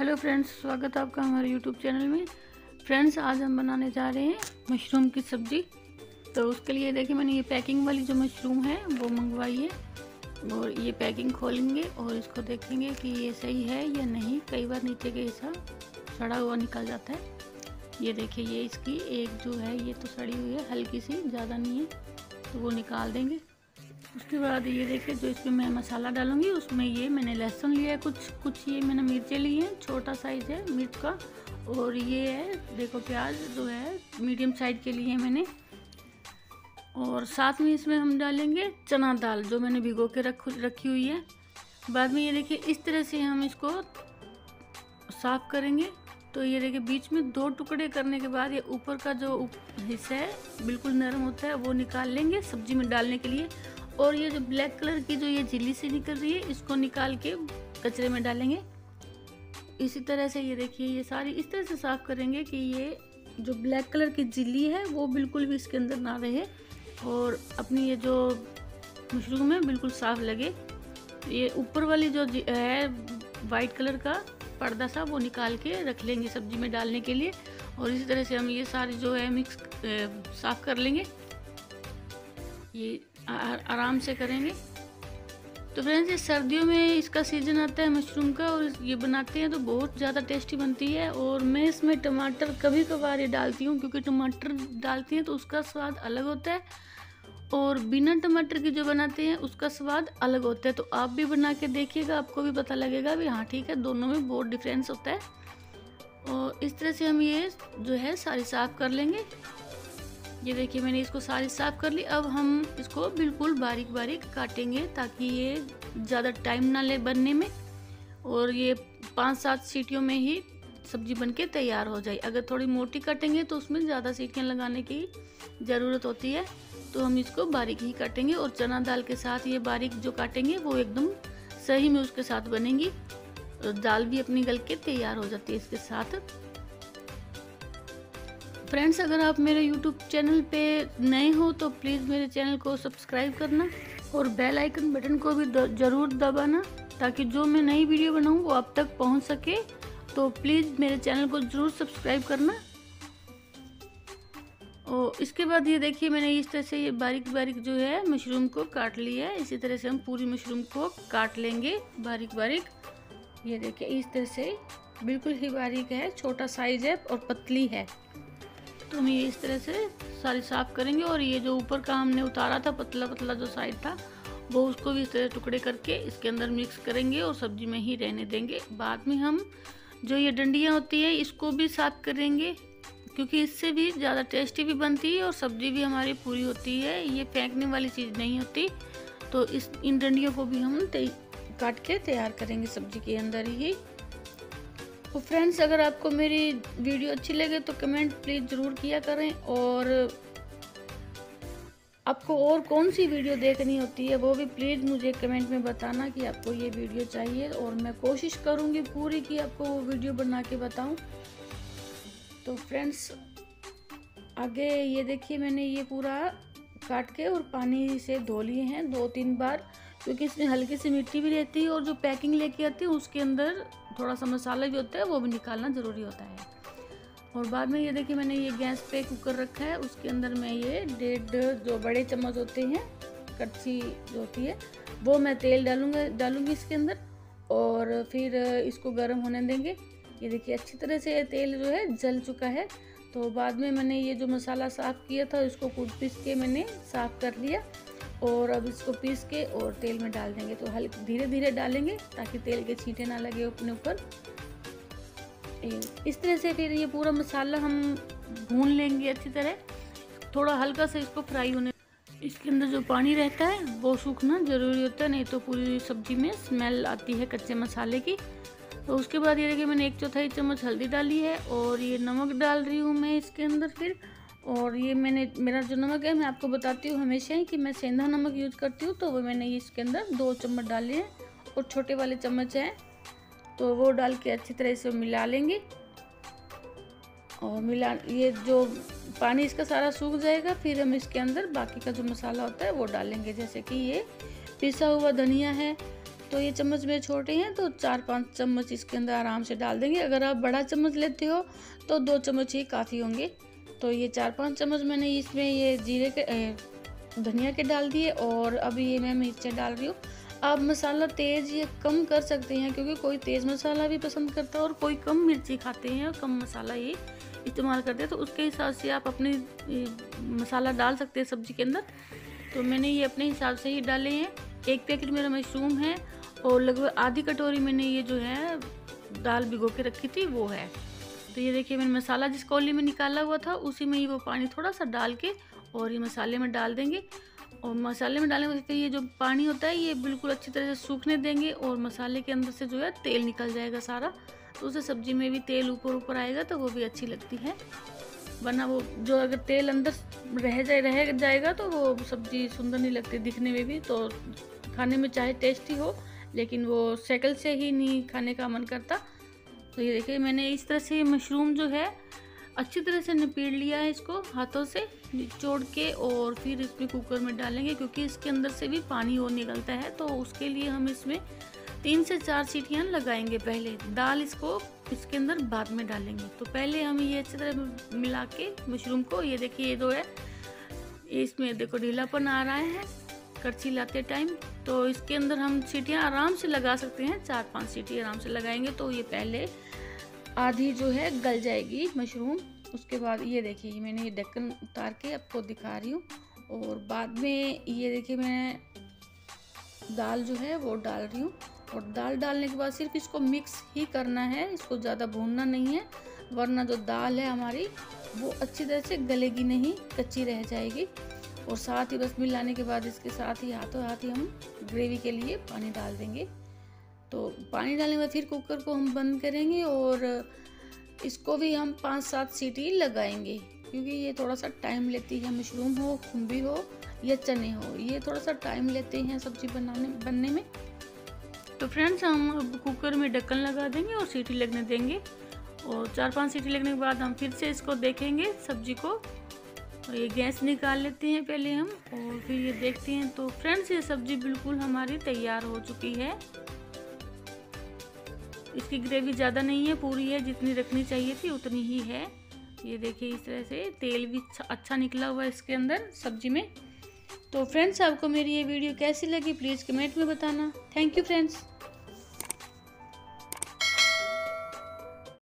Hello friends, स्वागत है आपका हमारे यूट्यूब चैनल में। फ्रेंड्स, आज हम बनाने जा रहे हैं मशरूम की सब्ज़ी। तो उसके लिए देखिए, मैंने ये पैकिंग वाली जो मशरूम है, वो मंगवाई है। और ये पैकिंग खोलेंगे और इसको देखेंगे कि ये सही है या नहीं। कई बार नीचे के ऐसा सड़ा हुआ निकल जाता है। ये देखिए, ये इसकी एक जो है, ये तो सड़ी हुई है, हल्की सी, ज़्यादा नहीं है। तो वो निकाल देंगे। उसके बाद ये देखिए, जो इसमें मैं मसाला डालूँगी, उसमें ये मैंने लहसुन लिया है, कुछ कुछ ये मैंने मिर्चें ली हैं, छोटा साइज़ है मिर्च का, और ये है, देखो प्याज जो है मीडियम साइज़ के लिए मैंने, और साथ में इसमें हम डालेंगे चना दाल, जो मैंने भिगो के रख, रखी हुई है। बाद में ये देखिए, इस तरह से हम इसको साफ़ करेंगे। तो ये देखिए, बीच में दो टुकड़े करने के बाद ये ऊपर का जो हिस्सा है, बिल्कुल नरम होता है, वो निकाल लेंगे सब्ज़ी में डालने के लिए। और ये जो ब्लैक कलर की जो ये झिल्ली से निकल रही है, इसको निकाल के कचरे में डालेंगे। इसी तरह से ये देखिए, ये सारी इस तरह से साफ़ करेंगे कि ये जो ब्लैक कलर की झिल्ली है, वो बिल्कुल भी इसके अंदर ना रहे और अपनी ये जो मशरूम है, बिल्कुल साफ़ लगे। ये ऊपर वाली जो है वाइट कलर का पर्दा सा, वो निकाल के रख लेंगे सब्ज़ी में डालने के लिए और इसी तरह से हम ये सारी जो है मिक्स साफ़ कर लेंगे। ये आराम से करेंगे। तो फ्रेंड्स ये सर्दियों में इसका सीज़न आता है मशरूम का और ये बनाते हैं तो बहुत ज़्यादा टेस्टी बनती है और मैं इसमें टमाटर कभी कभार ये डालती हूँ क्योंकि टमाटर डालती हैं तो उसका स्वाद अलग होता है और बिना टमाटर की जो बनाते हैं उसका स्वाद अलग होता है। तो आप भी बना के देखिएगा, आपको भी पता लगेगा भी हाँ ठीक है, दोनों में बहुत डिफरेंस होता है। और इस तरह से हम ये जो है सारी साफ़ कर लेंगे। ये देखिए, मैंने इसको सारी साफ़ कर ली। अब हम इसको बिल्कुल बारीक बारीक काटेंगे ताकि ये ज़्यादा टाइम ना ले बनने में और ये पाँच सात सीटियों में ही सब्ज़ी बन के तैयार हो जाए। अगर थोड़ी मोटी काटेंगे तो उसमें ज़्यादा सीटियाँ लगाने की ज़रूरत होती है। तो हम इसको बारीक ही काटेंगे और चना दाल के साथ ये बारीक जो काटेंगे वो एकदम सही में उसके साथ बनेंगी और दाल भी अपनी गल के तैयार हो जाती है इसके साथ। फ्रेंड्स अगर आप मेरे यूट्यूब चैनल पे नए हो तो प्लीज़ मेरे चैनल को सब्सक्राइब करना और बेल आइकन बटन को भी ज़रूर दबाना ताकि जो मैं नई वीडियो बनाऊँ, वो आप तक पहुँच सके। तो प्लीज़ मेरे चैनल को ज़रूर सब्सक्राइब करना। और इसके बाद ये देखिए, मैंने इस तरह से ये बारीक बारीक जो है मशरूम को काट लिया है। इसी तरह से हम पूरी मशरूम को काट लेंगे बारीक बारीक ये देखिए, इस तरह से बिल्कुल ही बारीक है, छोटा साइज़ है और पतली है। तो हम ये इस तरह से सारी साफ़ करेंगे और ये जो ऊपर का हमने उतारा था, पतला पतला जो साइड था, वो उसको भी इस तरह टुकड़े करके इसके अंदर मिक्स करेंगे और सब्ज़ी में ही रहने देंगे। बाद में हम जो ये डंडियाँ होती है, इसको भी साफ़ करेंगे, क्योंकि इससे भी ज़्यादा टेस्टी भी बनती है और सब्ज़ी भी हमारी पूरी होती है। ये फेंकने वाली चीज़ नहीं होती। तो इस, इन डंडियों को भी हम काट के तैयार करेंगे सब्ज़ी के अंदर ही। तो फ्रेंड्स अगर आपको मेरी वीडियो अच्छी लगे तो कमेंट प्लीज़ ज़रूर किया करें। और आपको और कौन सी वीडियो देखनी होती है, वो भी प्लीज़ मुझे कमेंट में बताना कि आपको ये वीडियो चाहिए। और मैं कोशिश करूँगी पूरी कि आपको वो वीडियो बना के बताऊँ। तो फ्रेंड्स आगे ये देखिए, मैंने ये पूरा काट के और पानी से धो लिए हैं दो तीन बार, क्योंकि इसमें हल्की सी मिट्टी भी रहती है और जो पैकिंग लेके आती है, उसके अंदर थोड़ा सा मसाला भी होता है, वो भी निकालना ज़रूरी होता है। और बाद में ये देखिए मैंने ये गैस पे कुकर रखा है, उसके अंदर मैं ये डेढ़, जो बड़े चम्मच होते हैं, कच्ची जो होती है, वो मैं तेल डालूँगा, डालूँगी इसके अंदर और फिर इसको गर्म होने देंगे। ये देखिए अच्छी तरह से तेल जो है, जल चुका है। तो बाद में मैंने ये जो मसाला साफ़ किया था, इसको कूट पीस के मैंने साफ़ कर लिया। और अब इसको पीस के और तेल में डाल देंगे। तो हल्के धीरे धीरे डालेंगे ताकि तेल के छींटे ना लगे अपने ऊपर। इस तरह से फिर ये पूरा मसाला हम भून लेंगे अच्छी तरह। थोड़ा हल्का सा इसको फ्राई होने इसके अंदर जो पानी रहता है, वो सूखना ज़रूरी होता है, नहीं तो पूरी सब्ज़ी में स्मेल आती है कच्चे मसाले की। तो उसके बाद ये देखिए मैंने एक चौथाई चम्मच हल्दी डाली है और ये नमक डाल रही हूँ मैं इसके अंदर फिर। और ये मैंने, मेरा जो नमक है, मैं आपको बताती हूँ हमेशा ही कि मैं सेंधा नमक यूज़ करती हूँ तो वो मैंने इसके अंदर दो चम्मच डाले हैं और छोटे वाले चम्मच हैं। तो वो डाल के अच्छी तरह से मिला लेंगे और मिला, ये जो पानी इसका सारा सूख जाएगा, फिर हम इसके अंदर बाकी का जो मसाला होता है वो डालेंगे। जैसे कि ये पिसा हुआ धनिया है तो ये चम्मच मेरे छोटे हैं तो चार पाँच चम्मच इसके अंदर आराम से डाल देंगे। अगर आप बड़ा चम्मच लेते हो तो दो चम्मच ही काफ़ी होंगे। तो ये चार पाँच चम्मच मैंने इसमें ये जीरे के धनिया के डाल दिए और अभी ये मैं मिर्चें डाल रही हूँ। आप मसाला तेज़ या कम कर सकते हैं क्योंकि कोई तेज़ मसाला भी पसंद करता है और कोई कम मिर्ची खाते हैं और कम मसाला ये इस्तेमाल करते हैं। तो उसके हिसाब से आप अपने मसाला डाल सकते हैं सब्ज़ी के अंदर। तो मैंने ये अपने हिसाब से ही डाले हैं। एक पैकेट मेरा मशरूम है और लगभग आधी कटोरी मैंने ये जो है दाल भिगो के रखी थी, वो है। तो ये देखिए मैंने मसाला जिस कौली में निकाला हुआ था, उसी में ही वो पानी थोड़ा सा डाल के और ये मसाले में डाल देंगे। और मसाले में डालने के ये जो पानी होता है, ये बिल्कुल अच्छी तरह से सूखने देंगे और मसाले के अंदर से जो है तेल निकल जाएगा सारा। तो उसे सब्ज़ी में भी तेल ऊपर ऊपर आएगा तो वो भी अच्छी लगती है। वरना वो जो अगर तेल अंदर रह जाए, रह जाएगा तो वो सब्ज़ी सुंदर नहीं लगती दिखने में भी। तो खाने में चाहे टेस्टी हो, लेकिन वो शक्ल से ही नहीं खाने का मन करता। तो ये देखिए, मैंने इस तरह से मशरूम जो है, अच्छी तरह से निपेड़ लिया है इसको हाथों से, निचोड़ के और फिर इसमें कुकर में डालेंगे क्योंकि इसके अंदर से भी पानी और निकलता है। तो उसके लिए हम इसमें तीन से चार सीटियाँ लगाएँगे पहले। दाल इसको इसके अंदर बाद में डालेंगे। तो पहले हम ये अच्छी तरह मिला के मशरूम को, ये देखिए, ये जो है, इसमें देखो, ढीलापन आ रहा है। करछी लाते टाइम तो इसके अंदर हम सीटियाँ आराम से लगा सकते हैं, चार पाँच सीटी आराम से लगाएँगे तो ये पहले आधी जो है गल जाएगी मशरूम उसके बाद ये देखिए मैंने ये ढक्कन उतार के आपको दिखा रही हूँ। और बाद में ये देखिए, मैं दाल जो है वो डाल रही हूँ। और दाल डालने के बाद सिर्फ़ इसको मिक्स ही करना है, इसको ज़्यादा भूनना नहीं है, वरना जो दाल है हमारी, वो अच्छी तरह से गलेगी नहीं, कच्ची रह जाएगी। और साथ ही बस मिलाने के बाद इसके साथ ही हाथों हाथ ही हम ग्रेवी के लिए पानी डाल देंगे। तो पानी डालने के बाद फिर कुकर को हम बंद करेंगे और इसको भी हम पाँच सात सीटी लगाएँगे, क्योंकि ये थोड़ा सा टाइम लेती है मशरूम हो खुम्बी हो या चने हो, ये थोड़ा सा टाइम लेते हैं सब्ज़ी बनाने, बनने में। तो फ्रेंड्स हम अब कुकर में ढक्कन लगा देंगे और सीटी लगने देंगे और चार पाँच सीटी लगने के बाद हम फिर से इसको देखेंगे, सब्ज़ी को। और ये गैस निकाल लेते हैं पहले हम और फिर ये देखते हैं। तो फ्रेंड्स, ये सब्ज़ी बिल्कुल हमारी तैयार हो चुकी है। इसकी ग्रेवी ज़्यादा नहीं है, पूरी है, जितनी रखनी चाहिए थी उतनी ही है। ये देखिए, इस तरह से तेल भी अच्छा निकला हुआ है इसके अंदर सब्ज़ी में। तो फ्रेंड्स, आपको मेरी ये वीडियो कैसी लगी प्लीज़ कमेंट में बताना। Thank you friends.